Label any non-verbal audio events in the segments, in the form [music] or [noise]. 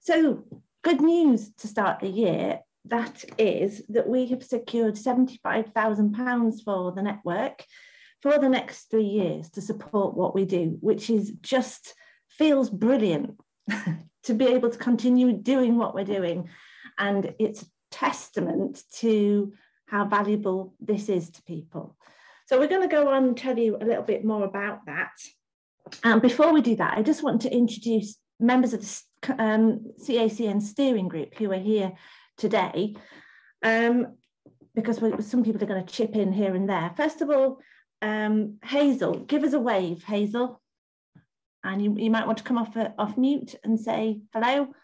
So good news to start the year, that is that we have secured £75,000 for the network for the next three years to support what we do, which is just feels brilliant [laughs] to be able to continue doing what we're doing. And it's a testament to how valuable this is to people. So we're going to go on and tell you a little bit more about that. And before we do that, I just want to introduce members of the um, CACN steering group who are here today, um, because some people are going to chip in here and there. First of all, um, Hazel, give us a wave, Hazel. And you, you might want to come off, uh, off mute and say hello.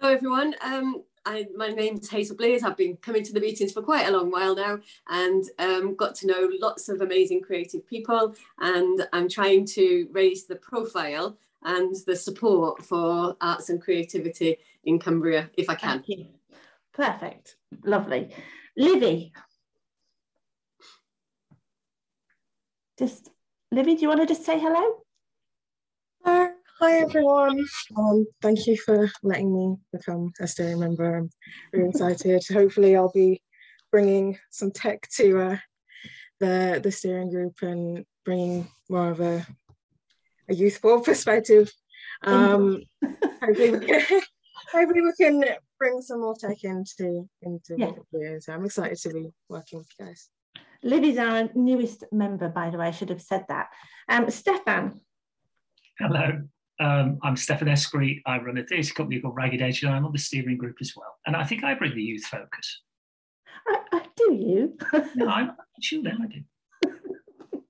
Hello, everyone. Um, I, my name's Hazel Blears. I've been coming to the meetings for quite a long while now and um, got to know lots of amazing creative people. And I'm trying to raise the profile and the support for arts and creativity in Cumbria if I can. Perfect. Lovely. Livy. Just, Livy, do you want to just say hello? Hello. Hi everyone. Um, thank you for letting me become a steering member. I'm really [laughs] excited. Hopefully, I'll be bringing some tech to uh, the the steering group and bringing more of a a youthful perspective. Um, [laughs] hopefully, we can, [laughs] hopefully we can bring some more tech into into yeah. the So I'm excited to be working with you guys. Livy's our newest member, by the way. I should have said that. Um, Stefan. Hello. Um, I'm Stefan Escree. I run a theatre company called Ragged Edge, and I'm on the steering group as well. And I think I bring the youth focus. I, I do you? no, I'm sure that I do.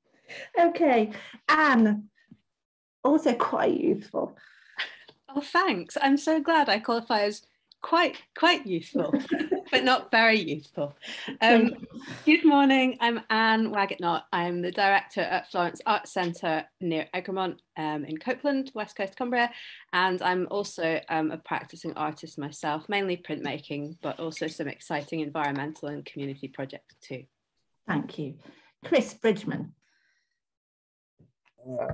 [laughs] okay, Anne, also quite youthful. Oh, thanks. I'm so glad I qualify as quite quite useful, [laughs] but not very useful. Um, good morning. I'm Anne Waggetnott. I'm the director at Florence Arts Centre near Egremont um, in Copeland, West Coast Cumbria, and I'm also um, a practicing artist myself, mainly printmaking, but also some exciting environmental and community projects too. Thank you, Chris Bridgman. Uh,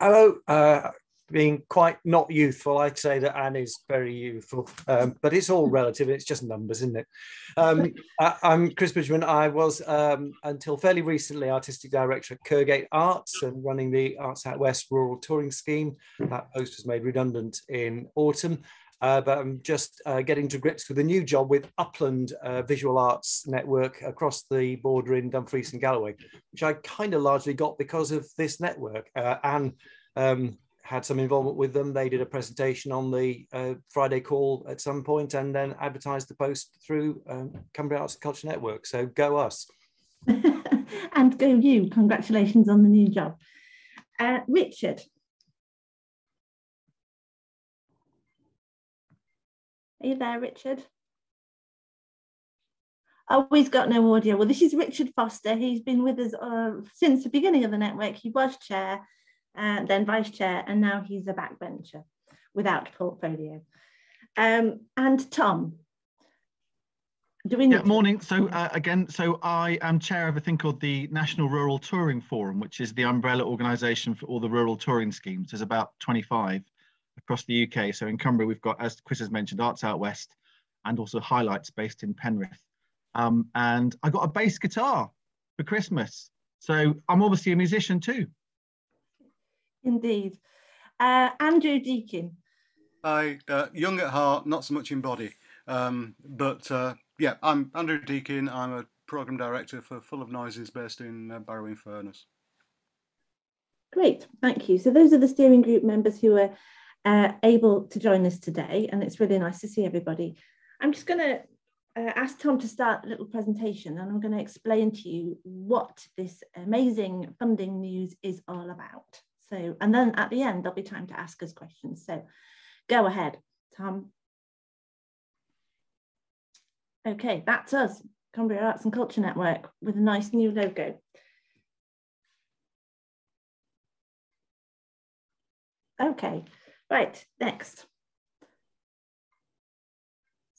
hello, uh, being quite not youthful, I'd say that Anne is very youthful, um, but it's all relative. It's just numbers, isn't it? Um, [laughs] I, am Chris Bridgman. I was um, until fairly recently artistic director at Kirkgate Arts and running the Arts Out West rural touring scheme. That post was made redundant in autumn. Uh, but I'm just uh, getting to grips with a new job with Upland uh, Visual Arts Network across the border in Dumfries and Galloway, which I kind of largely got because of this network. Anne um, had some involvement with them. They did a presentation on the uh, Friday call at some point and then advertised the post through um, Cumbria Arts and Culture Network. So go us. [laughs] and go you. Congratulations on the new job. Uh, Richard. Are you there, Richard? Oh, he's got no audio. Well, this is Richard Foster. He's been with us uh, since the beginning of the network. He was chair uh, then vice chair, and now he's a backbencher without portfolio. Um, and Tom, do we yeah, morning. So uh, again, so I am chair of a thing called the National Rural Touring Forum, which is the umbrella organisation for all the rural touring schemes. There's about 25 across the UK. So in Cumbria, we've got, as Chris has mentioned, Arts Out West, and also Highlights based in Penrith. Um, and I got a bass guitar for Christmas. So I'm obviously a musician too. Indeed. Uh, Andrew Deakin. Hi, uh, young at heart, not so much in body. Um, but uh, yeah, I'm Andrew Deakin. I'm a program director for Full of Noises based in uh, Barrow in Furness. Great, thank you. So those are the steering group members who are uh, able to join us today, and it's really nice to see everybody. I'm just going to uh, ask Tom to start a little presentation, and I'm going to explain to you what this amazing funding news is all about. So, and then at the end, there'll be time to ask us questions. So go ahead, Tom. Okay, that's us, Cumbria Arts and Culture Network with a nice new logo. Okay, Right, next.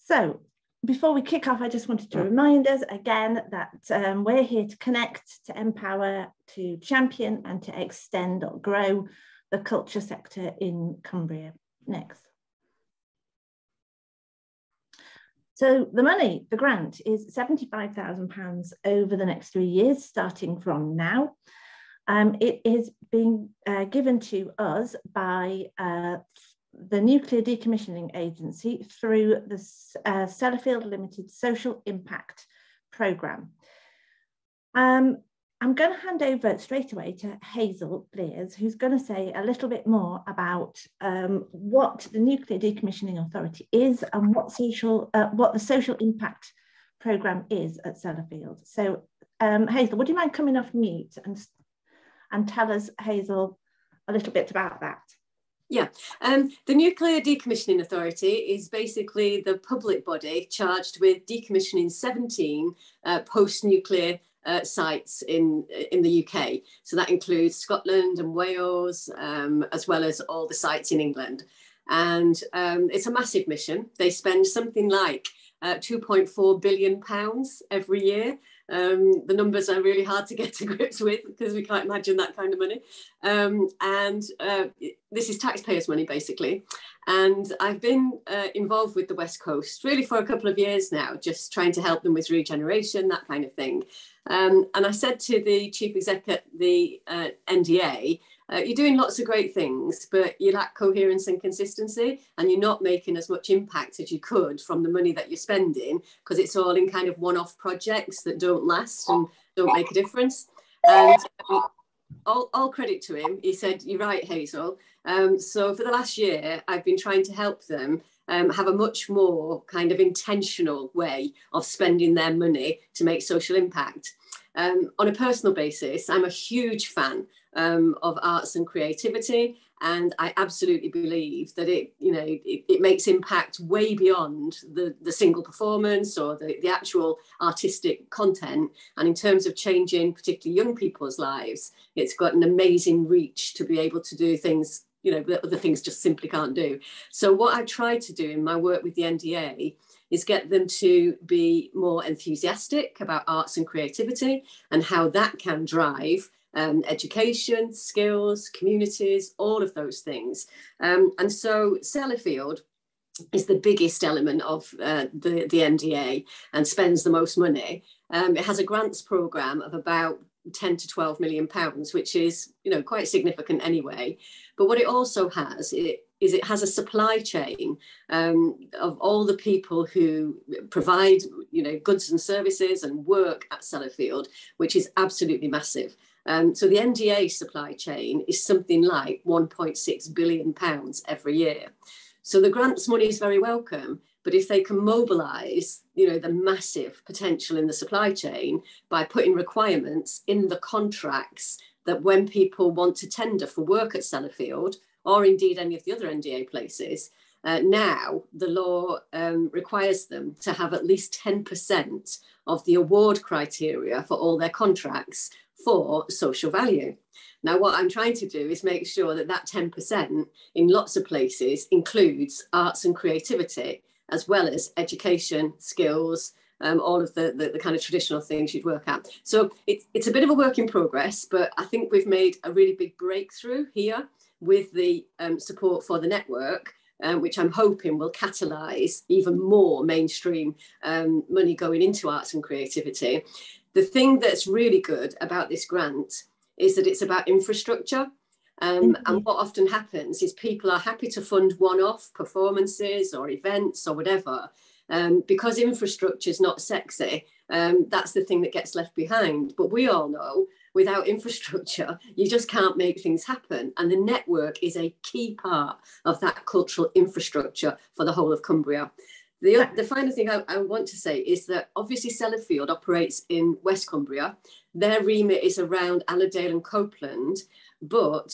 So before we kick off, I just wanted to mm. remind us again that um, we're here to connect, to empower, to champion and to extend or grow the culture sector in Cumbria. Next. So the money, the grant is £75,000 over the next three years, starting from now. Um, it is being uh, given to us by uh, the Nuclear Decommissioning Agency through the uh, Sellafield Limited Social Impact Programme. Um, I'm going to hand over straight away to Hazel Blears, who's going to say a little bit more about um, what the Nuclear Decommissioning Authority is and what social, uh, what the social impact programme is at Sellafield. So um, Hazel, would you mind coming off mute and, and tell us, Hazel, a little bit about that? Yeah, um, the Nuclear Decommissioning Authority is basically the public body charged with decommissioning 17 uh, post-nuclear uh, sites in in the UK. So that includes Scotland and Wales, um, as well as all the sites in England. And um, it's a massive mission. They spend something like uh, 2.4 billion pounds every year um, the numbers are really hard to get to grips with because we can't imagine that kind of money. Um, and uh, this is taxpayers' money, basically. And I've been uh, involved with the West Coast really for a couple of years now, just trying to help them with regeneration, that kind of thing. Um, and I said to the chief exec at the uh, NDA, uh, you're doing lots of great things, but you lack coherence and consistency, and you're not making as much impact as you could from the money that you're spending because it's all in kind of one off projects that don't last and don't make a difference. And um, all, all credit to him, he said, You're right, Hazel. Um, so for the last year, I've been trying to help them um, have a much more kind of intentional way of spending their money to make social impact. Um, on a personal basis, I'm a huge fan um, of arts and creativity. And I absolutely believe that it, you know, it, it, makes impact way beyond the, the single performance or the, the actual artistic content. And in terms of changing particularly young people's lives, it's got an amazing reach to be able to do things, you know, that other things just simply can't do. So what I try to do in my work with the NDA is get them to be more enthusiastic about arts and creativity and how that can drive um, education, skills, communities, all of those things. Um, and so Sellafield is the biggest element of uh, the, the NDA and spends the most money. Um, it has a grants program of about 10 to 12 million pounds, which is, you know, quite significant anyway. But what it also has it, is it has a supply chain um, of all the people who provide, you know, goods and services and work at Sellafield, which is absolutely massive. Um, so the NDA supply chain is something like 1.6 billion pounds every year. So the grants money is very welcome, but if they can mobilise, you know, the massive potential in the supply chain by putting requirements in the contracts that when people want to tender for work at Sellafield, or indeed any of the other NDA places, uh, now the law um, requires them to have at least 10% of the award criteria for all their contracts for social value. Now, what I'm trying to do is make sure that that 10% in lots of places includes arts and creativity, as well as education, skills, um, all of the, the, the, kind of traditional things you'd work at. So it, it's a bit of a work in progress, but I think we've made a really big breakthrough here with the um, support for the network. Um, which I'm hoping will catalyse even more mainstream um, money going into arts and creativity. The thing that's really good about this grant is that it's about infrastructure. Um, mm-hmm. And what often happens is people are happy to fund one off performances or events or whatever. Um, because infrastructure is not sexy, um, that's the thing that gets left behind. But we all know without [laughs] infrastructure, you just can't make things happen. And the network is a key part of that cultural infrastructure for the whole of Cumbria. The, the final thing I, I, want to say is that obviously Sellafield operates in West Cumbria. Their remit is around Allerdale and Copeland, but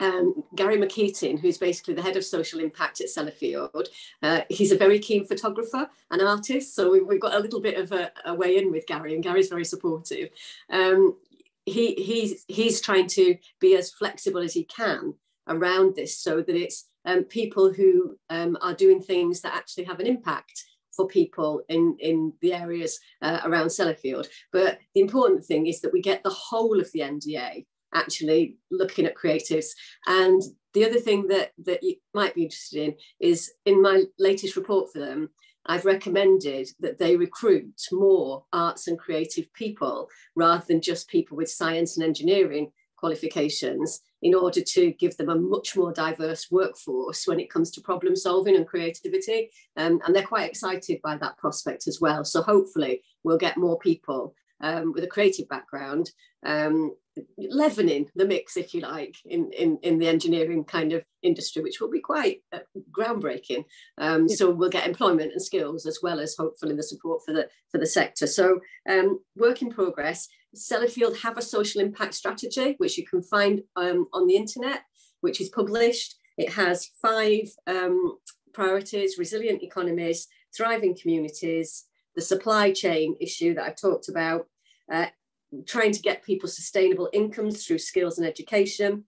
um, Gary McKeating, who's basically the head of social impact at Sellafield, uh, he's a very keen photographer and artist. So we, have got a little bit of a, a, way in with Gary, and Gary's very supportive. Um, he, he's, he's trying to be as flexible as he can around this so that it's um, people who um, are doing things that actually have an impact for people in, in the areas uh, around Sellafield. But the important thing is that we get the whole of the NDA actually looking at creatives. And the other thing that, that you might be interested in is in my latest report for them, I've recommended that they recruit more arts and creative people rather than just people with science and engineering qualifications in order to give them a much more diverse workforce when it comes to problem solving and creativity. Um, and they're quite excited by that prospect as well. So hopefully we'll get more people um, with a creative background um, leavening the mix, if you like, in, in, in the engineering kind of industry, which will be quite uh, groundbreaking. Um, so we'll get employment and skills as well as hopefully the support for the for the sector. So um, work in progress. Sellafield have a social impact strategy, which you can find um, on the internet, which is published. It has five um, priorities, resilient economies, thriving communities, the supply chain issue that I've talked about, uh, trying to get people sustainable incomes through skills and education.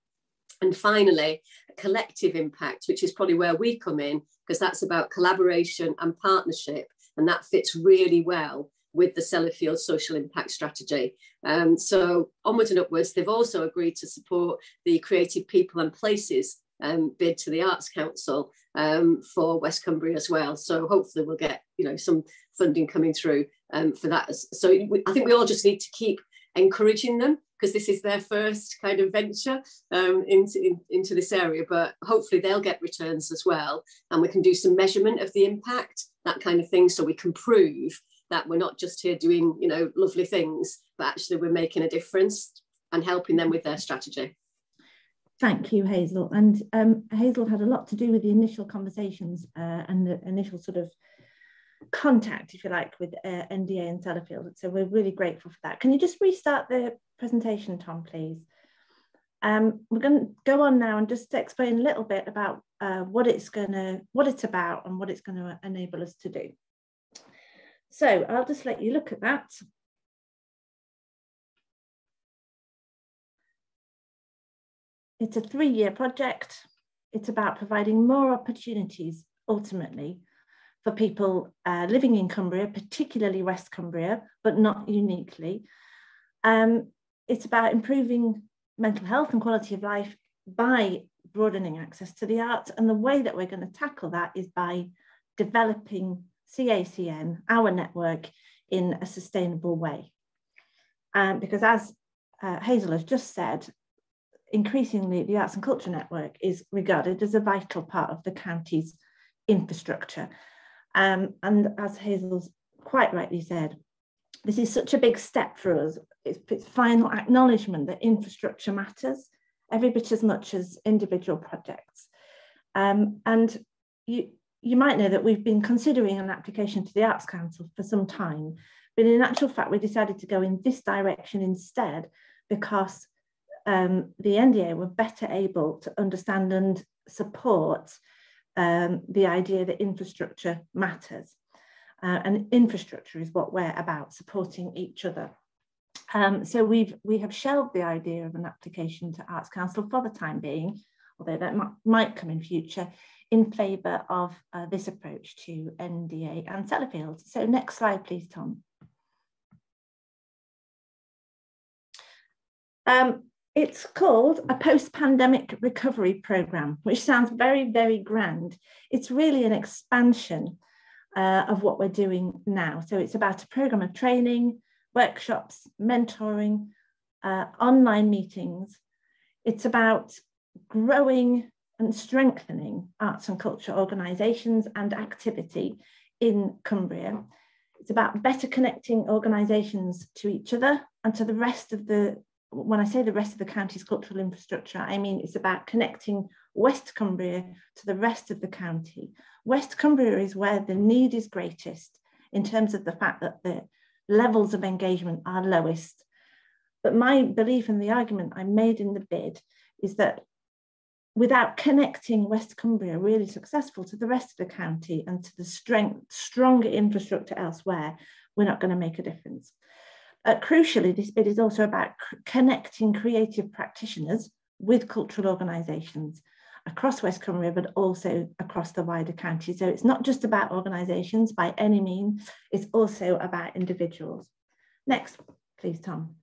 And finally, collective impact, which is probably where we come in, because that's about collaboration and partnership. And that fits really well with the Sellafield social impact strategy. Um, so onwards and upwards, they've also agreed to support the creative people and places um, bid to the Arts Council um, for West Cumbria as well. So hopefully we'll get you know some funding coming through um, for that. So I think we all just need to keep encouraging them because this is their first kind of venture um, into, in, into this area, but hopefully they'll get returns as well. And we can do some measurement of the impact, that kind of thing, so we can prove that we're not just here doing, you know, lovely things, but actually we're making a difference and helping them with their strategy. Thank you, Hazel. And um, Hazel had a lot to do with the initial conversations uh, and the initial sort of contact, if you like, with uh, NDA and Sellafield. So we're really grateful for that. Can you just restart the presentation, Tom, please? Um, we're going to go on now and just explain a little bit about uh, what it's going to, what it's about, and what it's going to enable us to do. So I'll just let you look at that. It's a three-year project. It's about providing more opportunities, ultimately, for people uh, living in Cumbria, particularly West Cumbria, but not uniquely. Um, it's about improving mental health and quality of life by broadening access to the arts. And the way that we're going to tackle that is by developing CACN, our network, in a sustainable way. Um, because as uh, Hazel has just said, increasingly the Arts and Culture Network is regarded as a vital part of the county's infrastructure. Um, and as Hazel's quite rightly said, this is such a big step for us. It's, it's final acknowledgement that infrastructure matters every bit as much as individual projects. Um, and you, you might know that we've been considering an application to the Arts Council for some time, but in actual fact, we decided to go in this direction instead because um, the NDA were better able to understand and support um, the idea that infrastructure matters. Uh, and infrastructure is what we're about, supporting each other. Um, so we've we have shelved the idea of an application to Arts Council for the time being, although that might come in future, in favour of uh, this approach to NDA and Sellafield. So next slide, please, Tom. Um, it's called a post pandemic recovery program, which sounds very, very grand. It's really an expansion uh, of what we're doing now. So it's about a program of training, workshops, mentoring, uh, online meetings. It's about growing and strengthening arts and culture organisations and activity in Cumbria. It's about better connecting organisations to each other and to the rest of the when I say the rest of the county's cultural infrastructure, I mean it's about connecting West Cumbria to the rest of the county. West Cumbria is where the need is greatest in terms of the fact that the levels of engagement are lowest. But my belief and the argument I made in the bid is that without connecting West Cumbria really successful to the rest of the county and to the strength, stronger infrastructure elsewhere, we're not going to make a difference. Uh, crucially, this bid is also about connecting creative practitioners with cultural organisations across West Cumbria, but also across the wider county. So it's not just about organisations by any means, it's also about individuals. Next, please, Tom.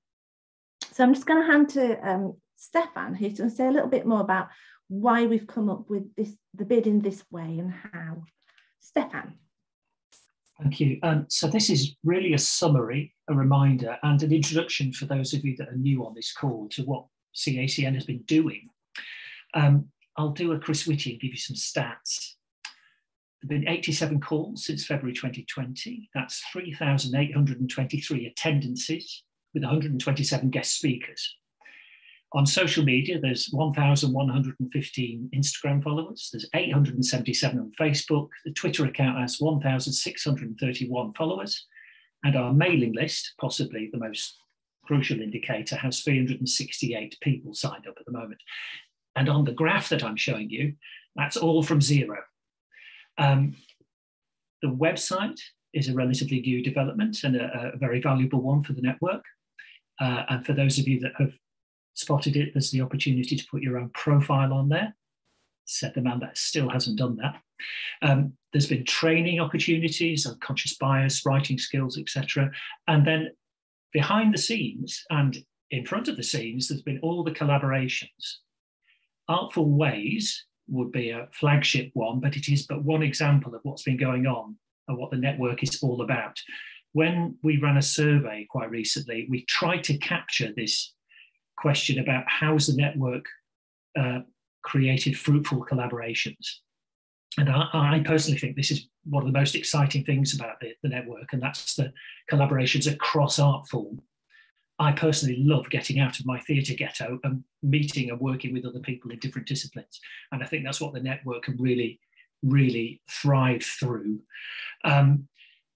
So I'm just going to hand to um, Stefan, who's going to say a little bit more about why we've come up with this the bid in this way and how. Stefan. Thank you. Um, so this is really a summary, a reminder, and an introduction for those of you that are new on this call to what CACN has been doing. Um, I'll do a Chris Whitty and give you some stats. There have been 87 calls since February 2020. That's 3,823 attendances with 127 guest speakers. On social media, there's 1,115 Instagram followers, there's 877 on Facebook, the Twitter account has 1,631 followers, and our mailing list, possibly the most crucial indicator, has 368 people signed up at the moment. And on the graph that I'm showing you, that's all from zero. Um, the website is a relatively new development and a, a very valuable one for the network. Uh, and for those of you that have spotted it, there's the opportunity to put your own profile on there. Said the man that still hasn't done that. Um, there's been training opportunities, unconscious bias, writing skills, etc. And then behind the scenes and in front of the scenes, there's been all the collaborations. Artful Ways would be a flagship one, but it is but one example of what's been going on and what the network is all about. When we ran a survey quite recently, we tried to capture this question about how has the network uh, created fruitful collaborations. And I, I, personally think this is one of the most exciting things about the, the network, and that's the collaborations across art form. I personally love getting out of my theatre ghetto and meeting and working with other people in different disciplines. And I think that's what the network can really, really thrive through. Um,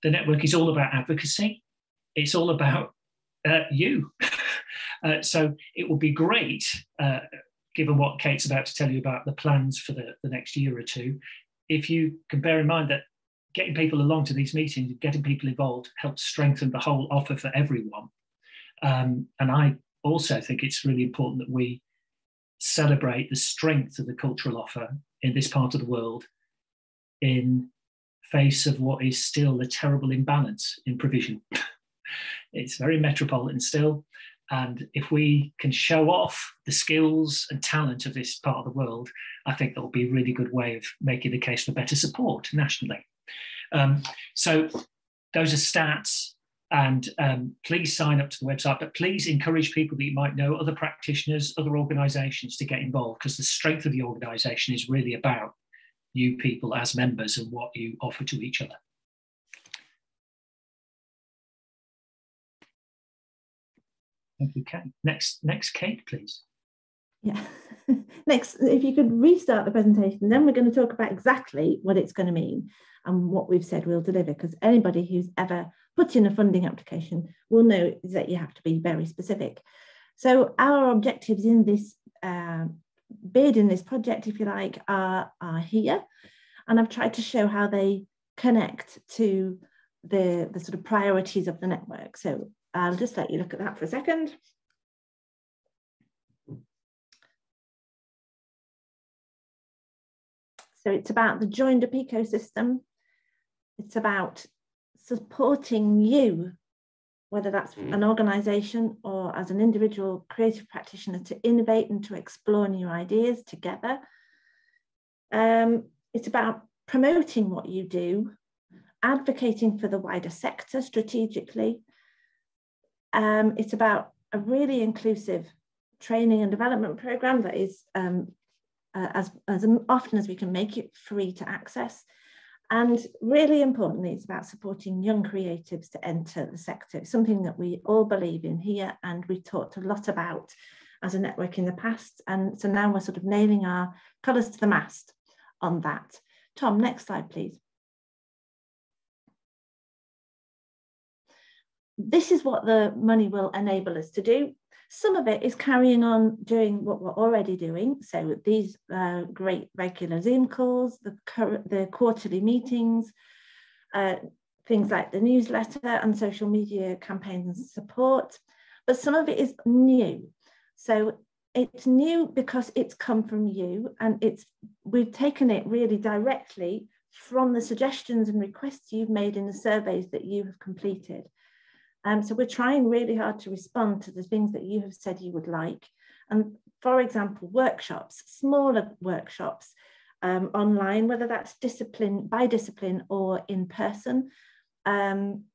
the network is all about advocacy. It's all about uh, you. [laughs] Uh, so it would be great, uh, given what Kate's about to tell you about the plans for the, the next year or two, if you can bear in mind that getting people along to these meetings, getting people involved helps strengthen the whole offer for everyone. Um, and I also think it's really important that we celebrate the strength of the cultural offer in this part of the world in face of what is still a terrible imbalance in provision. [laughs] it's very metropolitan still. And if we can show off the skills and talent of this part of the world, I think that will be a really good way of making the case for better support nationally. Um, so those are stats. And um, please sign up to the website, but please encourage people that you might know, other practitioners, other organisations to get involved because the strength of the organisation is really about you people as members and what you offer to each other. Thank you, Kate. Next, next, Kate, please. Yeah. [laughs] next, if you could restart the presentation, then we're going to talk about exactly what it's going to mean and what we've said we'll deliver. Because anybody who's ever put in a funding application will know that you have to be very specific. So our objectives in this uh, bid, in this project, if you like, are, are here. And I've tried to show how they connect to the, the sort of priorities of the network. So I'll just let you look at that for a second. So it's about the joined up ecosystem. It's about supporting you, whether that's mm. an organization or as an individual creative practitioner to innovate and to explore new ideas together. Um, it's about promoting what you do, advocating for the wider sector strategically, um, it's about a really inclusive training and development program that is um, uh, as, as often as we can make it free to access. And really importantly, it's about supporting young creatives to enter the sector. Something that we all believe in here and we talked a lot about as a network in the past. And so now we're sort of nailing our colours to the mast on that. Tom, next slide, please. This is what the money will enable us to do. Some of it is carrying on doing what we're already doing. So these uh, great regular Zoom calls, the, the quarterly meetings, uh, things like the newsletter and social media campaigns and support. But some of it is new. So it's new because it's come from you and it's we've taken it really directly from the suggestions and requests you've made in the surveys that you have completed. Um, so we're trying really hard to respond to the things that you have said you would like. And for example, workshops, smaller workshops um, online, whether that's discipline by discipline or in person, um,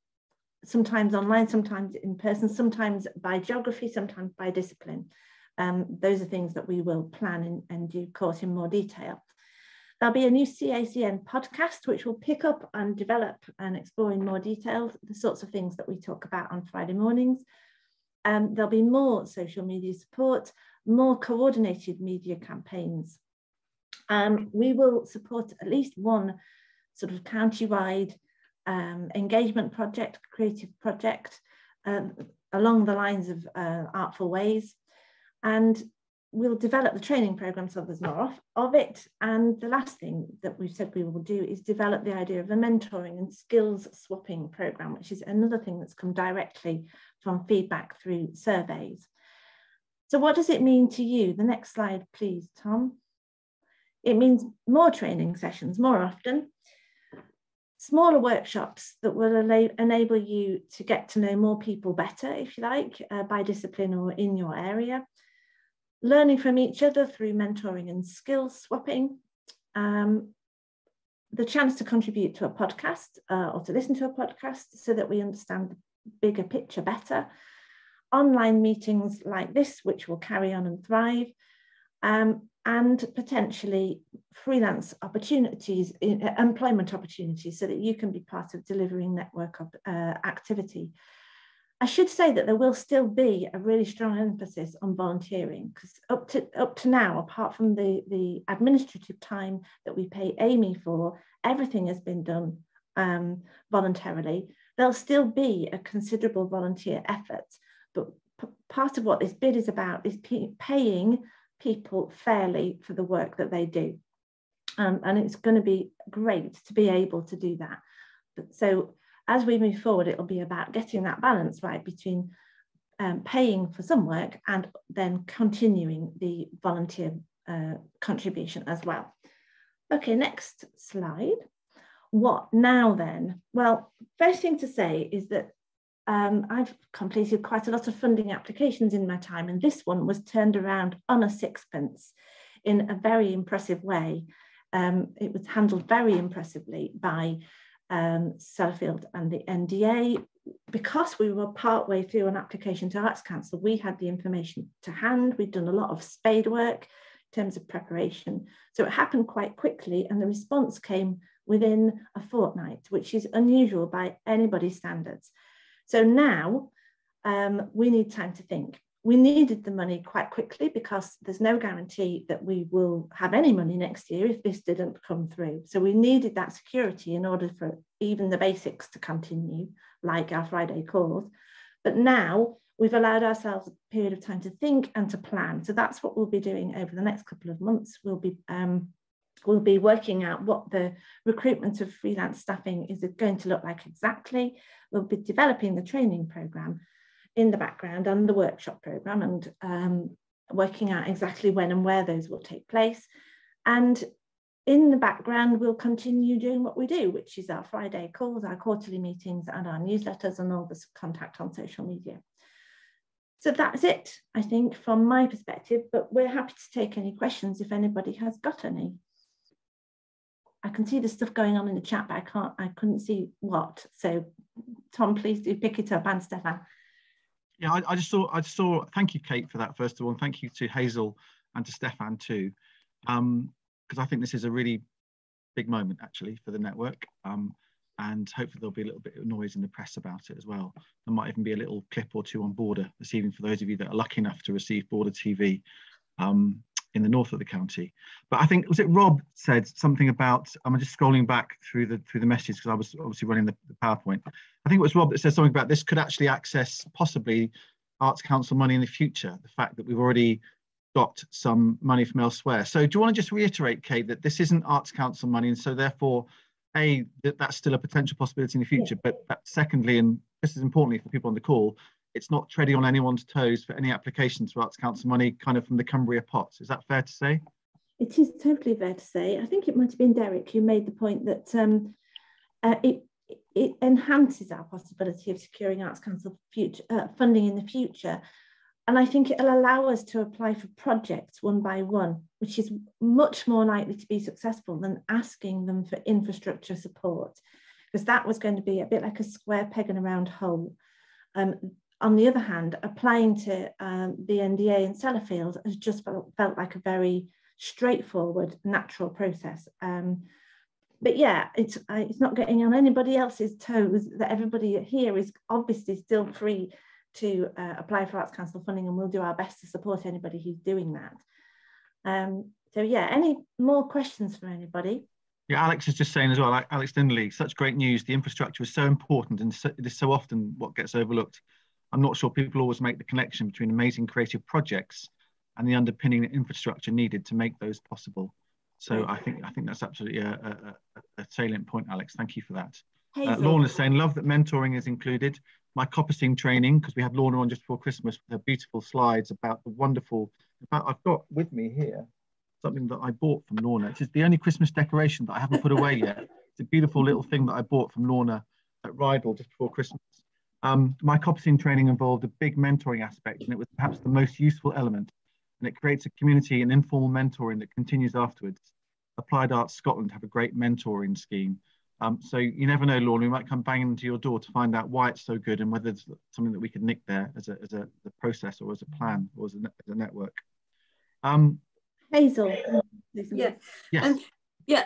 sometimes online, sometimes in person, sometimes by geography, sometimes by discipline. Um, those are things that we will plan and, and do course in more detail. There'll be a new CACN podcast, which will pick up and develop and explore in more detail the sorts of things that we talk about on Friday mornings. Um, there'll be more social media support, more coordinated media campaigns. Um, we will support at least one sort of county-wide um, engagement project, creative project, um, along the lines of uh, Artful Ways. And we'll develop the training program so there's more of, of it. And the last thing that we've said we will do is develop the idea of a mentoring and skills swapping program, which is another thing that's come directly from feedback through surveys. So what does it mean to you? The next slide, please, Tom. It means more training sessions more often, smaller workshops that will enable you to get to know more people better, if you like, uh, by discipline or in your area, learning from each other through mentoring and skill swapping, um, the chance to contribute to a podcast uh, or to listen to a podcast so that we understand the bigger picture better, online meetings like this, which will carry on and thrive, um, and potentially freelance opportunities, employment opportunities, so that you can be part of delivering network uh, activity. I should say that there will still be a really strong emphasis on volunteering because up to up to now, apart from the, the administrative time that we pay Amy for, everything has been done um, voluntarily. There'll still be a considerable volunteer effort, but part of what this bid is about is paying people fairly for the work that they do. Um, and it's going to be great to be able to do that. But so as we move forward, it'll be about getting that balance right between um, paying for some work and then continuing the volunteer uh, contribution as well. Okay, next slide. What now then? Well, first thing to say is that um, I've completed quite a lot of funding applications in my time, and this one was turned around on a sixpence in a very impressive way. Um, it was handled very impressively by um, Sellafield and the NDA. Because we were partway through an application to Arts Council, we had the information to hand. We'd done a lot of spade work in terms of preparation. So it happened quite quickly, and the response came within a fortnight, which is unusual by anybody's standards. So now um, we need time to think we needed the money quite quickly because there's no guarantee that we will have any money next year if this didn't come through. So we needed that security in order for even the basics to continue, like our Friday calls. But now we've allowed ourselves a period of time to think and to plan. So that's what we'll be doing over the next couple of months. We'll be um, we'll be working out what the recruitment of freelance staffing is going to look like exactly. We'll be developing the training program in the background and the workshop program and um, working out exactly when and where those will take place. And in the background, we'll continue doing what we do, which is our Friday calls, our quarterly meetings, and our newsletters, and all the contact on social media. So that's it, I think, from my perspective, but we're happy to take any questions if anybody has got any. I can see the stuff going on in the chat, but I can't, I couldn't see what. So Tom, please do pick it up and Stefan. Yeah, I, I, just saw, I saw, thank you, Kate, for that, first of all, and thank you to Hazel and to Stefan too, because um, I think this is a really big moment actually for the network. Um, and hopefully there'll be a little bit of noise in the press about it as well. There might even be a little clip or two on Border this evening for those of you that are lucky enough to receive Border TV. Um, in the north of the county. But I think was it Rob said something about I'm just scrolling back through the through the messages because I was obviously running the, the, PowerPoint. I think it was Rob that said something about this could actually access possibly Arts Council money in the future. The fact that we've already got some money from elsewhere. So do you want to just reiterate, Kate, that this isn't Arts Council money, and so therefore, a that that's still a potential possibility in the future. Yeah. But secondly, and just as importantly for people on the call, it's not treading on anyone's toes for any applications for Arts Council money kind of from the Cumbria pots. Is that fair to say? It is totally fair to say. I think it might have been Derek who made the point that um, uh, it, it enhances our possibility of securing Arts Council future, uh, funding in the future. And I think it'll allow us to apply for projects one by one, which is much more likely to be successful than asking them for infrastructure support, because that was going to be a bit like a square peg in a round hole. Um, on the other hand, applying to um, the NDA in Sellafield has just felt, felt like a very straightforward, natural process. Um, but yeah, it's uh, it's not getting on anybody else's toes. That everybody here is obviously still free to uh, apply for Arts Council funding, and we'll do our best to support anybody who's doing that. Um, so yeah, any more questions from anybody? Yeah, Alex is just saying as well, Alex Dinley, such great news. The infrastructure is so important and so, it is so often what gets overlooked. I'm not sure people always make the connection between amazing creative projects and the underpinning infrastructure needed to make those possible. So I think I think that's absolutely a, a, a salient point, Alex. Thank you for that. Uh, Lorna's saying, love that mentoring is included. My coppicing training, because we had Lorna on just before Christmas with her beautiful slides about the wonderful, in fact, I've got with me here something that I bought from Lorna. It's the only Christmas decoration that I haven't put away yet. It's a beautiful little thing that I bought from Lorna at Rydal just before Christmas. Um, my coppicing training involved a big mentoring aspect, and it was perhaps the most useful element. And it creates a community and informal mentoring that continues afterwards. Applied Arts Scotland have a great mentoring scheme. Um, so you never know, Lorna, we might come banging to your door to find out why it's so good and whether it's something that we could nick there as a, as a, a process or as a plan or as a, as a network. Um, Hazel. Yeah. Yes. Um, yeah,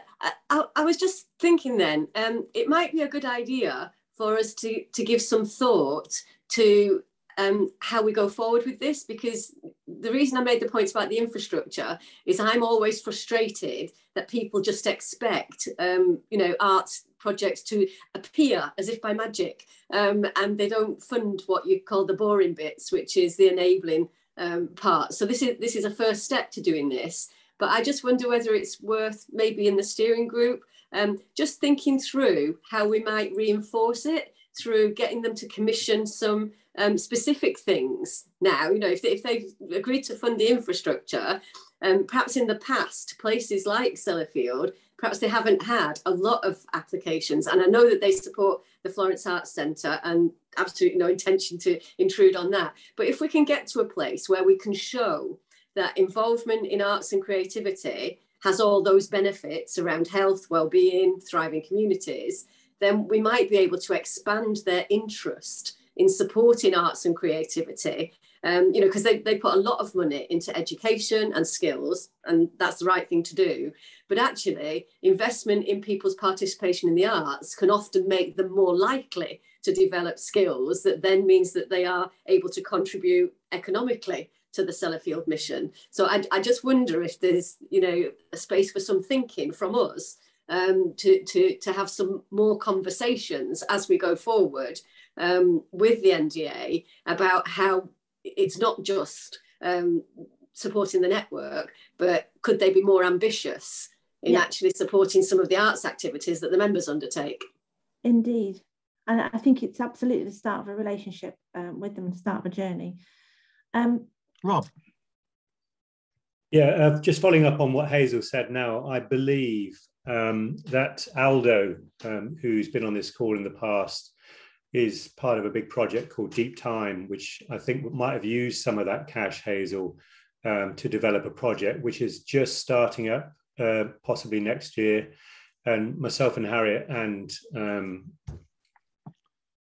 I, I, was just thinking then, um, it might be a good idea for us to, to give some thought to um, how we go forward with this because the reason I made the points about the infrastructure is I'm always frustrated that people just expect um, you know arts projects to appear as if by magic um, and they don't fund what you call the boring bits which is the enabling um, part. So this is this is a first step to doing this but I just wonder whether it's worth maybe in the steering group um, just thinking through how we might reinforce it through getting them to commission some um, specific things now. You know, if, they, if they've agreed to fund the infrastructure, um, perhaps in the past, places like Sellafield, perhaps they haven't had a lot of applications. And I know that they support the Florence Arts Centre and absolutely no intention to intrude on that. But if we can get to a place where we can show that involvement in arts and creativity has all those benefits around health, well-being, thriving communities, then we might be able to expand their interest in supporting arts and creativity. Um, you know, because they, they put a lot of money into education and skills, and that's the right thing to do. But actually, investment in people's participation in the arts can often make them more likely to develop skills that then means that they are able to contribute economically to the Sellafield mission. So I, I just wonder if there's, you know, a space for some thinking from us um, to, to, to have some more conversations as we go forward um, with the NDA about how it's not just um, supporting the network, but could they be more ambitious in yeah. actually supporting some of the arts activities that the members undertake? Indeed. And I think it's absolutely the start of a relationship um, with them, the start of a journey. Um, Rob. Yeah, uh, just following up on what Hazel said now, I believe um, that Aldo, um, who's been on this call in the past, is part of a big project called Deep Time, which I think might have used some of that cash, Hazel, um, to develop a project which is just starting up, uh, possibly next year. And myself and Harriet and um,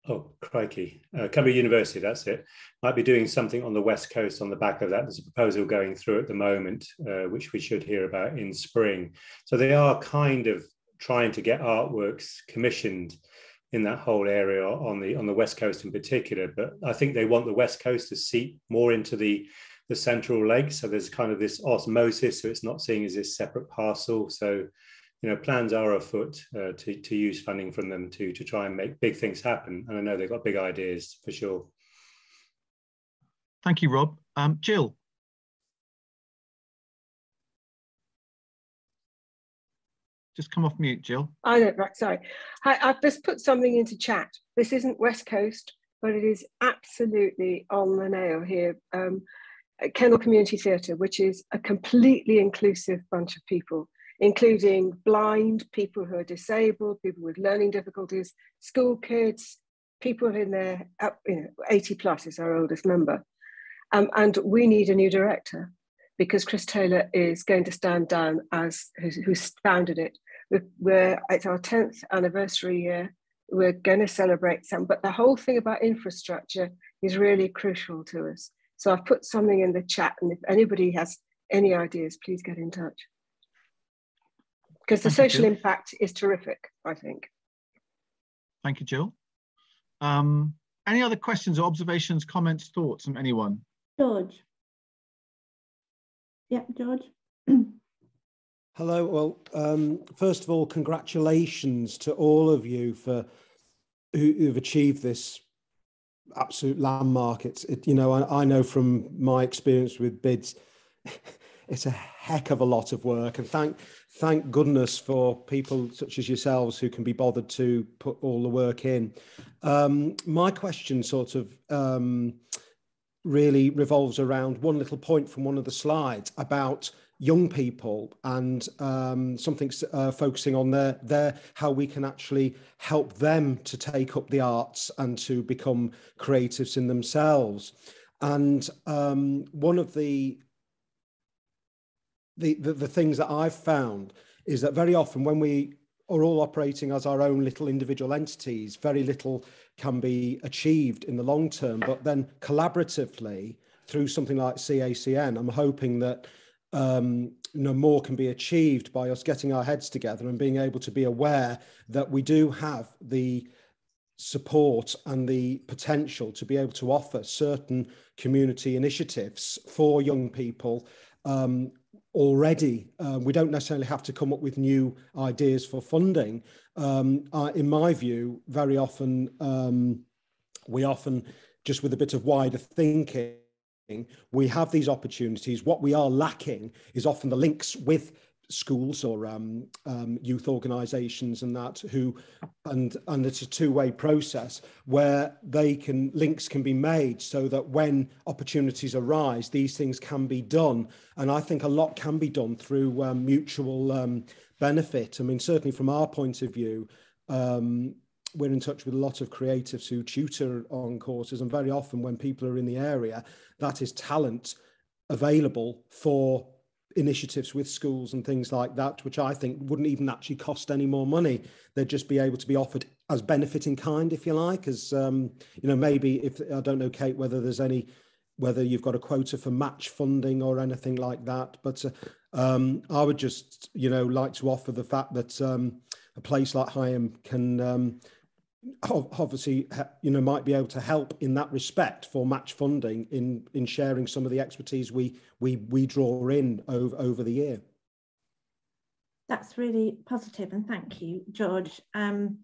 oh crikey, uh, University, that's it, might be doing something on the west coast on the back of that. There's a proposal going through at the moment, uh, which we should hear about in spring. So they are kind of trying to get artworks commissioned in that whole area on the on the west coast in particular. But I think they want the west coast to seep more into the the central lake. So there's kind of this osmosis, so it's not seen as this separate parcel. So you know, plans are afoot uh, to, to use funding from them to, to try and make big things happen. And I know they've got big ideas for sure. Thank you, Rob. Um, Jill. Just come off mute, Jill. I know, right, sorry. I, I've just put something into chat. This isn't West Coast, but it is absolutely on the nail here. Um, Kendal Community Theatre, which is a completely inclusive bunch of people including blind, people who are disabled, people with learning difficulties, school kids, people in their, you know, 80 plus is our oldest member. Um, and we need a new director because Chris Taylor is going to stand down as who's, founded it. We're, we're, it's our 10th anniversary year. We're going to celebrate some, but the whole thing about infrastructure is really crucial to us. So I've put something in the chat, and if anybody has any ideas, please get in touch. Because the Thank social you, impact is terrific, I think. Thank you, Jill. Um, any other questions or observations, comments, thoughts from anyone? George. Yeah, George. [clears throat] Hello. Well, um, first of all, congratulations to all of you for who, who've achieved this absolute landmark. It's, it, you know, I, I know from my experience with bids, [laughs] it's a heck of a lot of work, and thank thank goodness for people such as yourselves who can be bothered to put all the work in. Um, my question sort of um, really revolves around one little point from one of the slides about young people and um, something uh, focusing on their, their how we can actually help them to take up the arts and to become creatives in themselves. And um, one of the the, the, the things that I've found is that very often when we are all operating as our own little individual entities, very little can be achieved in the long term. But then collaboratively through something like CACN, I'm hoping that um, you know more can be achieved by us getting our heads together and being able to be aware that we do have the support and the potential to be able to offer certain community initiatives for young people um, already. Uh, we don't necessarily have to come up with new ideas for funding. Um, uh, in my view, very often um, we often just with a bit of wider thinking, we have these opportunities. What we are lacking is often the links with schools or um, um, youth organisations and that who and and it's a two-way process where they can links can be made so that when opportunities arise these things can be done. And I think a lot can be done through um, mutual um, benefit. I mean certainly from our point of view um, we're in touch with a lot of creatives who tutor on courses and very often when people are in the area that is talent available for initiatives with schools and things like that, which I think wouldn't even actually cost any more money. They'd just be able to be offered as benefit in kind, if you like, as um, you know, maybe if I don't know, Kate, whether there's any whether you've got a quota for match funding or anything like that. But uh, um, I would just, you know, like to offer the fact that um, a place like Higham can um, obviously you know might be able to help in that respect for match funding in in sharing some of the expertise we we we draw in over over the year. That's really positive and thank you george. Um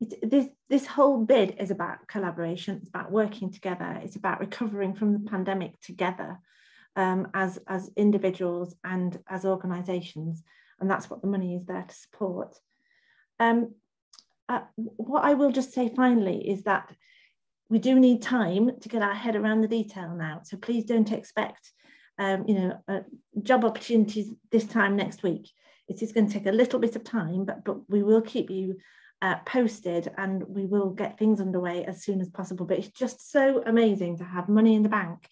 it, this this whole bid is about collaboration it's about working together it's about recovering from the pandemic together um, as as individuals and as organizations and that's what the money is there to support. Um, uh, what I will just say finally is that we do need time to get our head around the detail now. So please don't expect, um, you know, uh, job opportunities this time next week. It is going to take a little bit of time, but but we will keep you uh, posted and we will get things underway as soon as possible. But it's just so amazing to have money in the bank.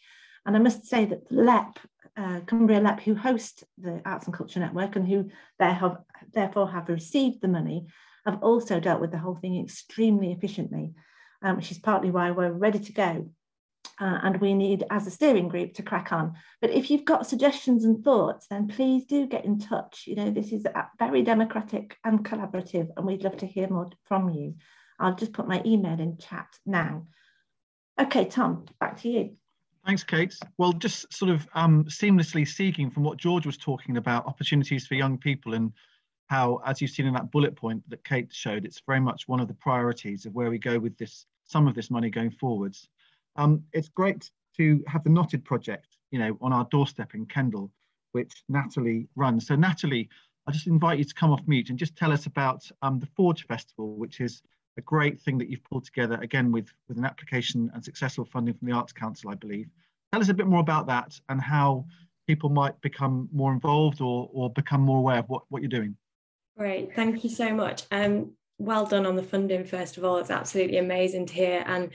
And I must say that LEP, uh, Cumbria LEP, who host the Arts and Culture Network and who therefore have received the money, have also dealt with the whole thing extremely efficiently, um, which is partly why we're ready to go. Uh, and we need, as a steering group, to crack on. But if you've got suggestions and thoughts, then please do get in touch. You know, this is very democratic and collaborative, and we'd love to hear more from you. I'll just put my email in chat now. Okay, Tom, back to you. Thanks, Kate. Well, just sort of um, seamlessly seeking from what George was talking about, opportunities for young people and how, as you've seen in that bullet point that Kate showed, it's very much one of the priorities of where we go with this, some of this money going forwards. Um, it's great to have the Knotted project, you know, on our doorstep in Kendal, which Natalie runs. So Natalie, I just invite you to come off mute and just tell us about um, the Forge Festival, which is a great thing that you've pulled together, again, with, with an application and successful funding from the Arts Council, I believe. Tell us a bit more about that and how people might become more involved or, or become more aware of what, what you're doing. Great, thank you so much. Um, well done on the funding, first of all. It's absolutely amazing to hear. And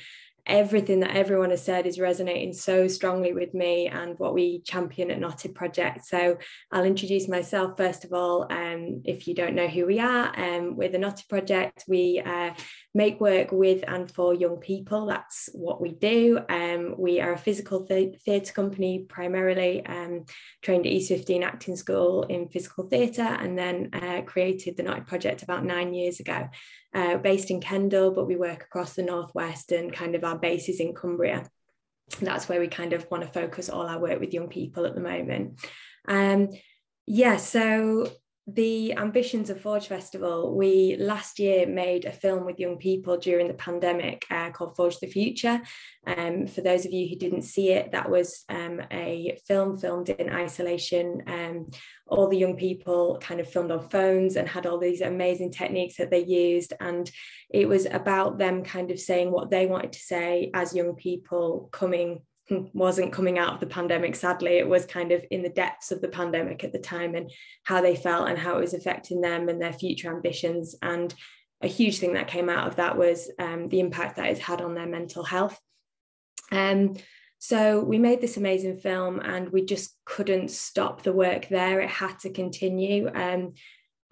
everything that everyone has said is resonating so strongly with me and what we champion at Knotted Project. So I'll introduce myself first of all. Um, if you don't know who we are, um, we're the Knotted Project. We uh, make work with and for young people. That's what we do. Um, we are a physical th- theatre company primarily, um, trained at East 15 Acting School in physical theatre, and then uh, created the Knotted Project about nine years ago. Uh, based in Kendal, but we work across the northwest and kind of our base is in Cumbria. That's where we kind of want to focus all our work with young people at the moment. Um, yeah, so the ambitions of Forge Festival, we last year made a film with young people during the pandemic uh, called Forge the Future. Um, for those of you who didn't see it, that was um, a film filmed in isolation. Um, all the young people kind of filmed on phones and had all these amazing techniques that they used. And it was about them kind of saying what they wanted to say as young people coming wasn't coming out of the pandemic sadly it was kind of in the depths of the pandemic at the time and how they felt and how it was affecting them and their future ambitions. And a huge thing that came out of that was um, the impact that it's had on their mental health. Um, so we made this amazing film and we just couldn't stop the work there. It had to continue. Um,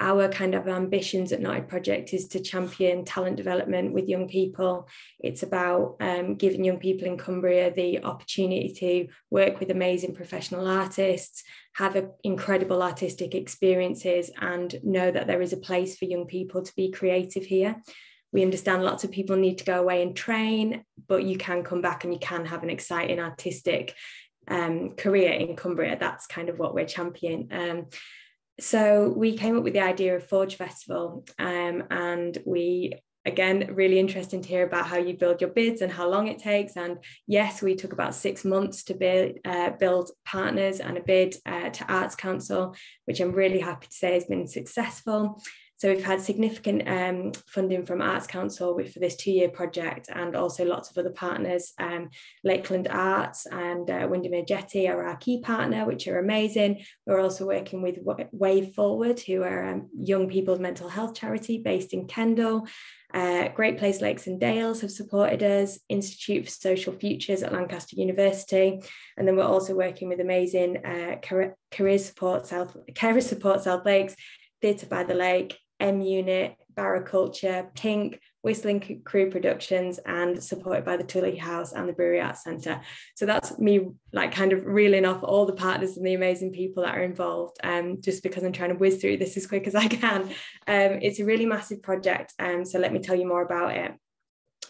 our kind of ambitions at Knotted Project is to champion talent development with young people. It's about um, giving young people in Cumbria the opportunity to work with amazing professional artists, have a, incredible artistic experiences, and know that there is a place for young people to be creative here. We understand lots of people need to go away and train, but you can come back and you can have an exciting artistic um, career in Cumbria. That's kind of what we're championing. Um, so we came up with the idea of Forge Festival um, and we again really interesting to hear about how you build your bids and how long it takes. And yes we took about six months to build, uh, build partners and a bid uh, to arts council which i'm really happy to say has been successful so we've had significant um, funding from Arts Council for this two-year project and also lots of other partners. Um, Lakeland Arts and uh, Windermere Jetty are our key partner, which are amazing. We're also working with Wave Forward, who are a um, young people's mental health charity based in Kendal. Uh, Great Place Lakes and Dales have supported us, Institute for Social Futures at Lancaster University, and then we're also working with amazing uh, career, support South Carer Support South Lakes, Theatre by the Lake, M Unit, Barra Culture, Pink, Whistling Crew Productions, and supported by the Tullie House and the Brewery Arts Centre. So that's me like kind of reeling off all the partners and the amazing people that are involved, um, just because I'm trying to whiz through this as quick as I can. Um, it's a really massive project, um, so let me tell you more about it.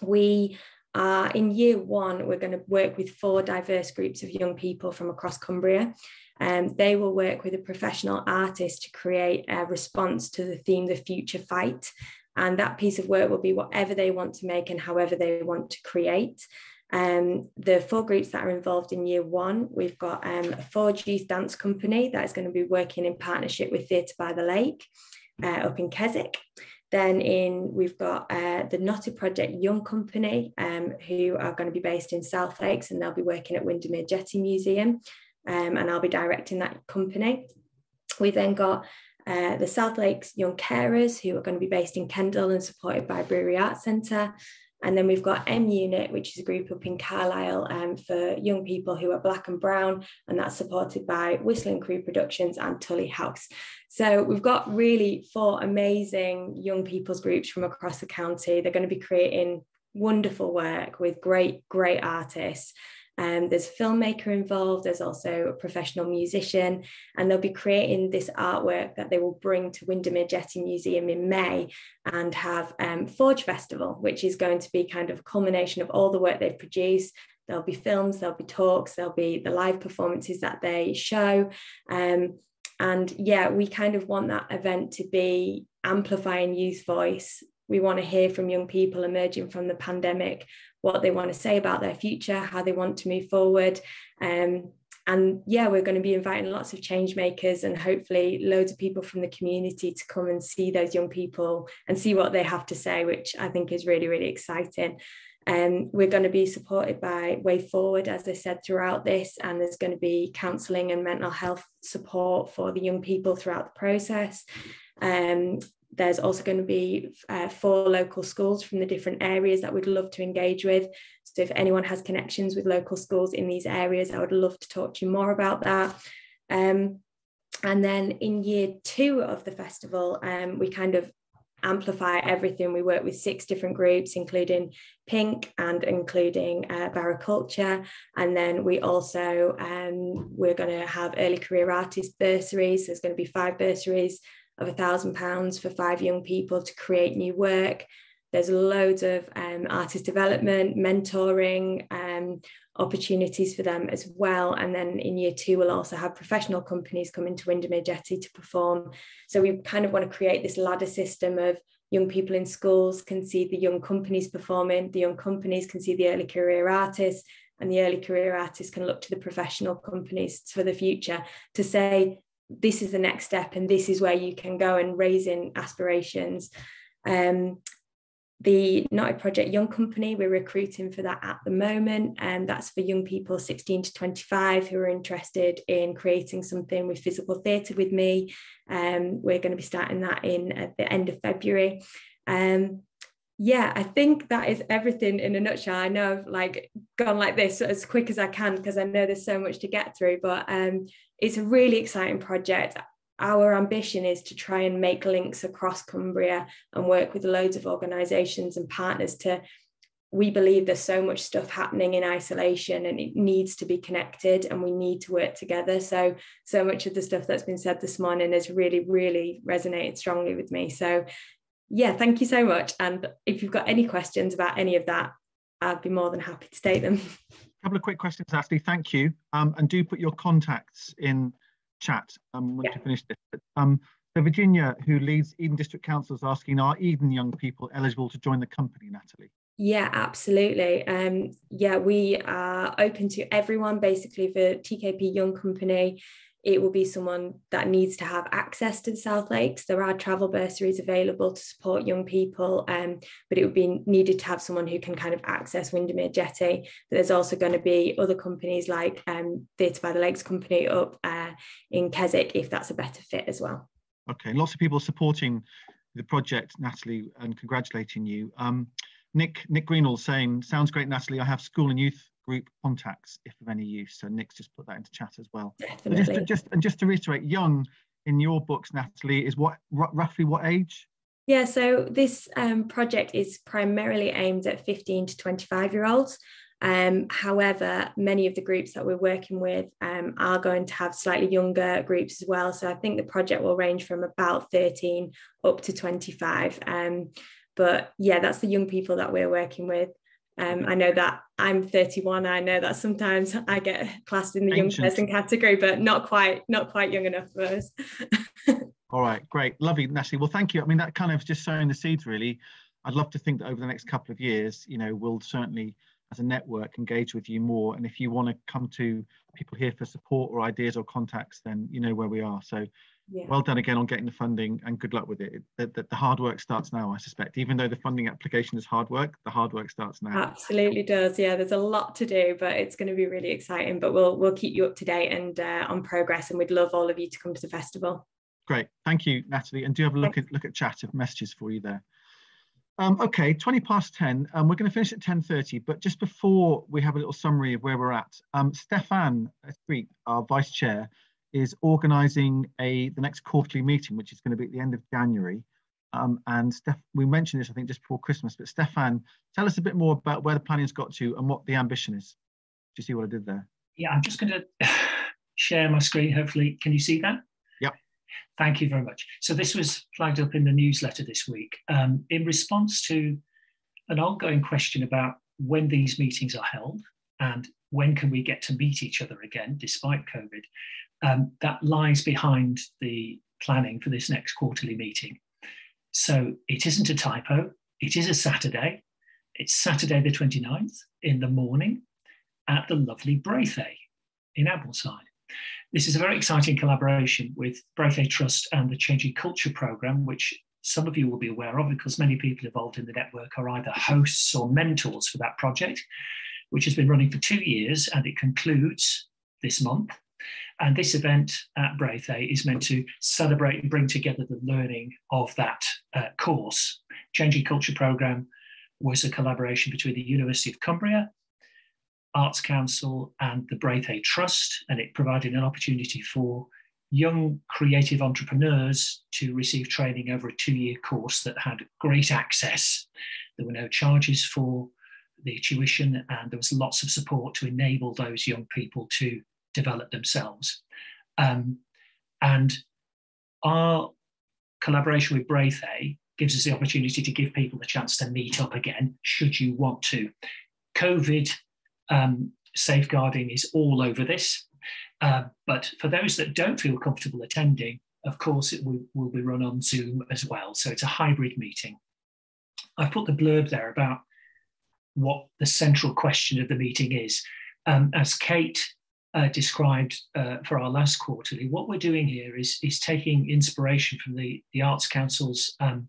We uh, in year one, we're going to work with four diverse groups of young people from across Cumbria. Um, they will work with a professional artist to create a response to the theme, the future fight. And that piece of work will be whatever they want to make and however they want to create. Um, the four groups that are involved in year one, we've got um, a Forge Youth Dance Company that is going to be working in partnership with Theatre by the Lake uh, up in Keswick. Then in we've got uh, the Knotted Project Young Company, um, who are going to be based in South Lakes, and they'll be working at Windermere Jetty Museum um, and I'll be directing that company. We then got uh, the South Lakes Young Carers, who are going to be based in Kendal and supported by Brewery Arts Centre. And then we've got M Unit, which is a group up in Carlisle um, for young people who are black and brown, and that's supported by Whistling Crew Productions and Tullie House. So we've got really four amazing young people's groups from across the county. They're going to be creating wonderful work with great, great artists. Um, there's a filmmaker involved, there's also a professional musician, and they'll be creating this artwork that they will bring to Windermere Jetty Museum in May and have um, Forge Festival, which is going to be kind of a culmination of all the work they've produced. There'll be films, there'll be talks, there'll be the live performances that they show. Um, and yeah, we kind of want that event to be amplifying youth voice. We want to hear from young people emerging from the pandemic what they want to say about their future, how they want to move forward. Um, and yeah, we're going to be inviting lots of change makers and hopefully loads of people from the community to come and see those young people and see what they have to say, which I think is really, really exciting. Um, we're going to be supported by Way Forward, as I said, throughout this, and there's going to be counselling and mental health support for the young people throughout the process. Um, there's also going to be uh, four local schools from the different areas that we'd love to engage with. So if anyone has connections with local schools in these areas, I would love to talk to you more about that. Um, and then in year two of the festival, um, we kind of amplify everything. We work with six different groups, including Pink and including uh, Baraculture. And then we also, um, we're going to have early career artist bursaries. There's going to be five bursaries of a thousand pounds for five young people to create new work. There's loads of um, artist development, mentoring, um, opportunities for them as well. And then in year two, we'll also have professional companies come into Windermere Jetty to perform. So we kind of want to create this ladder system of young people in schools can see the young companies performing, the young companies can see the early career artists, and the early career artists can look to the professional companies for the future to say, this is the next step and this is where you can go and raising aspirations. Um, the Knotted Project Young Company, we're recruiting for that at the moment, and that's for young people 16 to 25 who are interested in creating something with physical theatre with me. Um, we're going to be starting that in at the end of February. Um, yeah, I think that is everything in a nutshell. I know I've like gone like this as quick as I can because I know there's so much to get through, but um, it's a really exciting project our ambition is to try and make links across Cumbria and work with loads of organisations and partners to. We believe there's so much stuff happening in isolation and it needs to be connected and we need to work together. So, so much of the stuff that's been said this morning has really, really resonated strongly with me. So, yeah, thank you so much. And if you've got any questions about any of that, I'd be more than happy to take them. A [laughs] couple of quick questions, Ashley. Thank you. Um, and do put your contacts in chat um, once yeah. you finish this. But, um, so Virginia, who leads Eden District Council, is asking, are Eden young people eligible to join the company, Natalie? Yeah, absolutely. Um, yeah, we are open to everyone basically for TKP Young Company. It will be someone that needs to have access to the South Lakes. There are travel bursaries available to support young people, um, but it would be needed to have someone who can kind of access Windermere Jetty. But there's also going to be other companies like um, Theatre by the Lakes Company up uh, in Keswick if that's a better fit as well. Okay, lots of people supporting the project, Natalie, and congratulating you. Um, Nick Nick Greenall saying, sounds great, Natalie. I have school and youth group contacts if of any use. So Nick's just put that into chat as well. Definitely. Just, to, just and just to reiterate, young in your books, Natalie, is what roughly what age? Yeah, so this um, project is primarily aimed at 15 to 25 year olds. Um, however, many of the groups that we're working with um, are going to have slightly younger groups as well. So I think the project will range from about 13 up to 25. Um, but yeah, that's the young people that we're working with. Um, I know that I'm 31. I know that sometimes I get classed in the Ancient. young person category, but not quite, not quite young enough for us. [laughs] All right, great, lovely, Natalie. Well, thank you. I mean, that kind of just sowing the seeds, really. I'd love to think that over the next couple of years, you know, we'll certainly, as a network, engage with you more. And if you want to come to people here for support or ideas or contacts, then you know where we are. So yeah. well done again on getting the funding and good luck with it. The, the, the, hard work starts now, I suspect. Even though the funding application is hard work, the hard work starts now. Absolutely does. Yeah, there's a lot to do, but it's going to be really exciting. But we'll we'll keep you up to date and uh, on progress, and we'd love all of you to come to the festival. Great, thank you, Natalie. And do have a look Thanks. at look at chat of messages for you there. Um, okay, 20 past 10. Um, we're going to finish at 10.30, but just before we have a little summary of where we're at, um, Stefan Street, our Vice Chair, is organising a the next quarterly meeting, which is going to be at the end of January. Um, and Steph, we mentioned this, I think, just before Christmas. But Stefan, tell us a bit more about where the planning's got to and what the ambition is. Do you see what I did there? Yeah, I'm just going [sighs] to share my screen. Hopefully, can you see that? Yeah. Thank you very much. So this was flagged up in the newsletter this week um, in response to an ongoing question about when these meetings are held and when can we get to meet each other again despite COVID um, that lies behind the planning for this next quarterly meeting. So it isn't a typo, it is a Saturday. It's Saturday the 29th in the morning at the lovely Brathay in Ambleside. This is a very exciting collaboration with Brathay Trust and the Changing Culture Programme, which some of you will be aware of because many people involved in the network are either hosts or mentors for that project, which has been running for two years and it concludes this month. And this event at Brathay is meant to celebrate and bring together the learning of that uh, course. Changing Culture Programme was a collaboration between the University of Cumbria, Arts Council, and the Brathay Trust, and it provided an opportunity for young creative entrepreneurs to receive training over a two year course that had great access. There were no charges for the tuition, and there was lots of support to enable those young people to develop themselves. Um, and our collaboration with Brathay gives us the opportunity to give people the chance to meet up again, should you want to. COVID um, safeguarding is all over this. Uh, but for those that don't feel comfortable attending, of course, it will, will be run on Zoom as well. So it's a hybrid meeting. I've put the blurb there about what the central question of the meeting is. Um, as Kate uh, described uh, for our last quarterly, what we're doing here is, is taking inspiration from the, the Arts Council's um,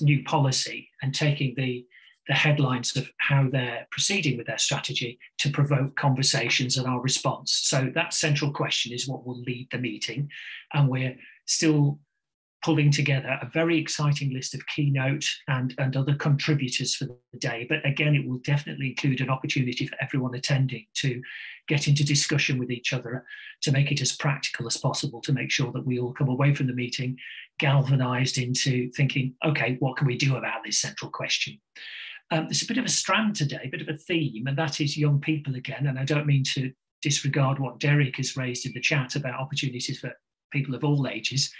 new policy and taking the, the headlines of how they're proceeding with their strategy to provoke conversations and our response. So that central question is what will lead the meeting. And we're still pulling together a very exciting list of keynote and, and other contributors for the day. But again, it will definitely include an opportunity for everyone attending to get into discussion with each other to make it as practical as possible to make sure that we all come away from the meeting galvanized into thinking, okay, what can we do about this central question? Um, there's a bit of a strand today, a bit of a theme, and that is young people again. And I don't mean to disregard what Derek has raised in the chat about opportunities for people of all ages.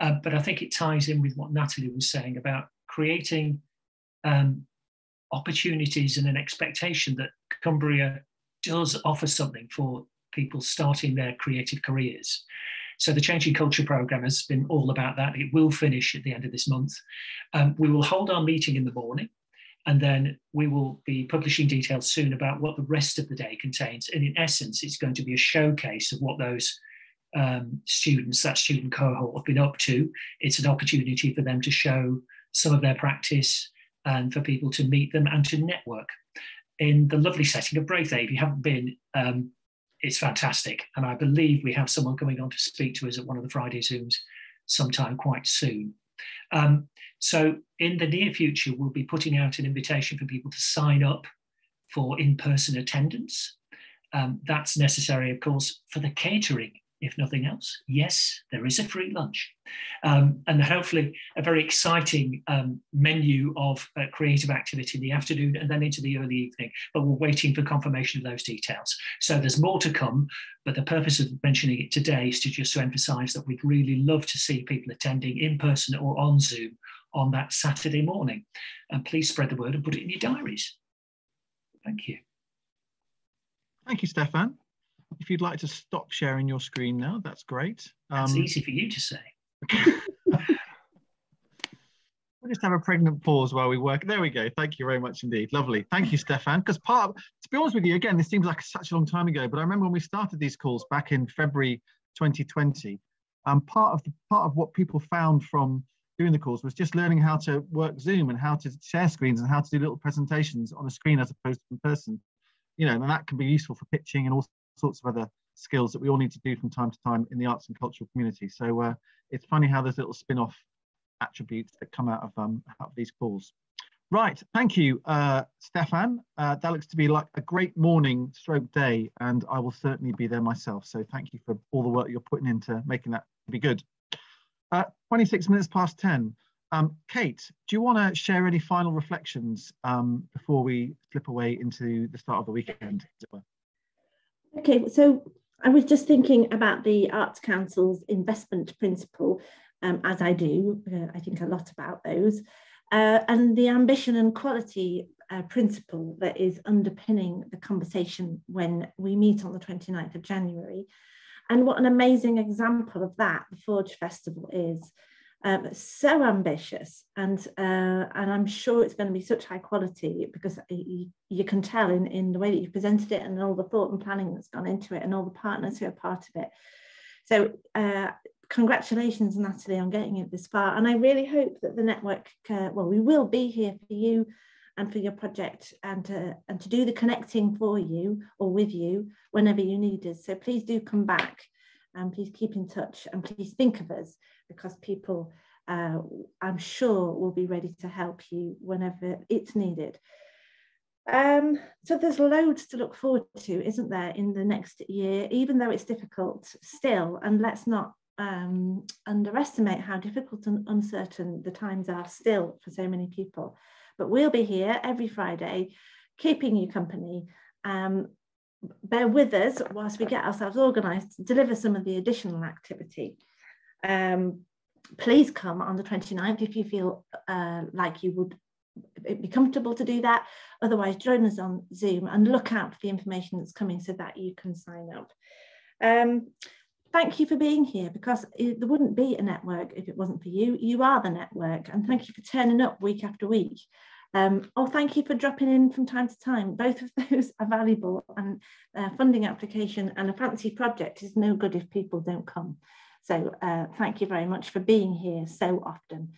Uh, but I think it ties in with what Natalie was saying about creating um, opportunities and an expectation that Cumbria does offer something for people starting their creative careers. So the Changing Culture Programme has been all about that. It will finish at the end of this month. Um, we will hold our meeting in the morning and then we will be publishing details soon about what the rest of the day contains. And in essence, it's going to be a showcase of what those um, students, that student cohort, have been up to. It's an opportunity for them to show some of their practice and for people to meet them and to network in the lovely setting of Brathay. If you haven't been, um, it's fantastic. And I believe we have someone coming on to speak to us at one of the Friday Zooms sometime quite soon. Um, so in the near future, we'll be putting out an invitation for people to sign up for in-person attendance. Um, that's necessary, of course, for the catering if nothing else. Yes, there is a free lunch. Um, and hopefully a very exciting um, menu of uh, creative activity in the afternoon and then into the early evening. But we're waiting for confirmation of those details. So there's more to come. But the purpose of mentioning it today is to just to emphasize that we'd really love to see people attending in person or on Zoom on that Saturday morning. And please spread the word and put it in your diaries. Thank you. Thank you, Stefan. If you'd like to stop sharing your screen now, that's great. That's um, easy for you to say. [laughs] We'll just have a pregnant pause while we work. There we go. Thank you very much indeed. Lovely. Thank you, Stefan. Because part, of, to be honest with you, again, this seems like such a long time ago, but I remember when we started these calls back in February 2020. Um, part of the part of what people found from doing the calls was just learning how to work Zoom and how to share screens and how to do little presentations on a screen as opposed to in person. You know, and that can be useful for pitching and all sorts of other skills that we all need to do from time to time in the arts and cultural community. So uh, it's funny how there's little spin-off attributes that come out of, um, out of these calls. Right, thank you, uh, Stefan. Uh, that looks to be like a great morning stroke day, and I will certainly be there myself. So thank you for all the work you're putting into making that be good. Uh, 26 minutes past 10. Um, Kate, do you want to share any final reflections um, before we slip away into the start of the weekend? Okay, so I was just thinking about the Arts Council's investment principle, um, as I do. Uh, I think a lot about those. Uh, and the ambition and quality uh, principle that is underpinning the conversation when we meet on the 29th of January. And what an amazing example of that the Forge Festival is um, so ambitious and uh, and I'm sure it's going to be such high quality because you, you, can tell in, in the way that you presented it and all the thought and planning that's gone into it and all the partners who are part of it. So uh, congratulations Natalie on getting it this far and I really hope that the network, uh, well we will be here for you and for your project and to, and to do the connecting for you or with you whenever you need us. So please do come back and please keep in touch and please think of us because people, uh, I'm sure, will be ready to help you whenever it's needed. Um, so there's loads to look forward to, isn't there, in the next year, even though it's difficult still, and let's not um, underestimate how difficult and uncertain the times are still for so many people. But we'll be here every Friday, keeping you company. Um, bear with us whilst we get ourselves organised to deliver some of the additional activity. Um, please come on the 29th if you feel uh, like you would be comfortable to do that. Otherwise, join us on Zoom and look out for the information that's coming so that you can sign up. Um, thank you for being here because it, there wouldn't be a network if it wasn't for you. You are the network and thank you for turning up week after week. Um, oh, thank you for dropping in from time to time. Both of those [laughs] are valuable and uh, funding application and a fancy project is no good if people don't come. So uh, thank you very much for being here so often.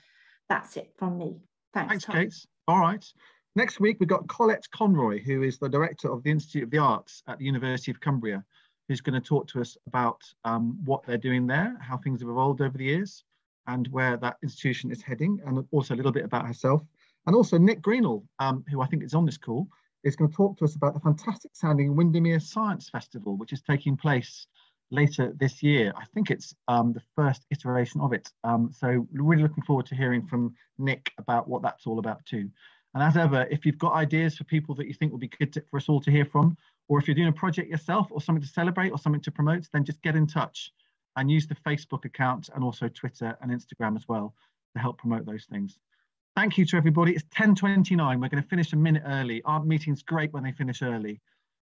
That's it from me. Thanks, Thanks Kate. All right. Next week, we've got Colette Conroy, who is the director of the Institute of the Arts at the University of Cumbria who's going to talk to us about um, what they're doing there, how things have evolved over the years, and where that institution is heading, and also a little bit about herself. And also Nick Greenall, um, who I think is on this call, is going to talk to us about the fantastic sounding Windermere Science Festival, which is taking place later this year. I think it's um, the first iteration of it. Um, so really looking forward to hearing from Nick about what that's all about too. And as ever, if you've got ideas for people that you think would be good to, for us all to hear from, or if you're doing a project yourself or something to celebrate or something to promote, then just get in touch and use the Facebook account and also Twitter and Instagram as well to help promote those things. Thank you to everybody. It's 10.29. We're going to finish a minute early. Our meeting's great when they finish early.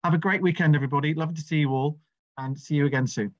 Have a great weekend, everybody. Love to see you all and see you again soon.